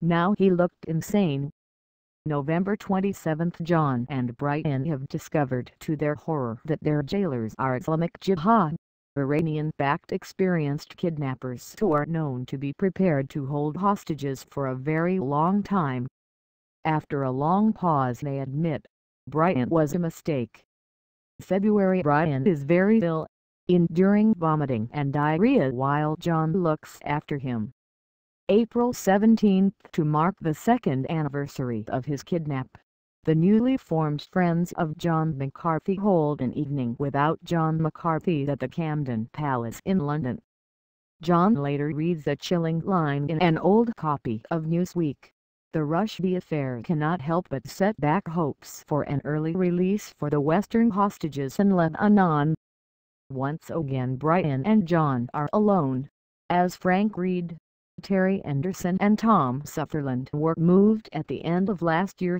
Now he looked insane. November 27 John and Brian have discovered to their horror that their jailers are Islamic Jihad, Iranian-backed experienced kidnappers who are known to be prepared to hold hostages for a very long time. After a long pause they admit, Brian was a mistake. February Brian is very ill, enduring vomiting and diarrhea while John looks after him. April 17 to mark the second anniversary of his kidnap. The newly formed Friends of John McCarthy hold an evening without John McCarthy at the Camden Palace in London. John later reads a chilling line in an old copy of Newsweek. The Rushdie affair cannot help but set back hopes for an early release for the Western hostages in Lebanon. Once again Brian and John are alone, as Frank Reed, Terry Anderson and Tom Sutherland were moved at the end of last year.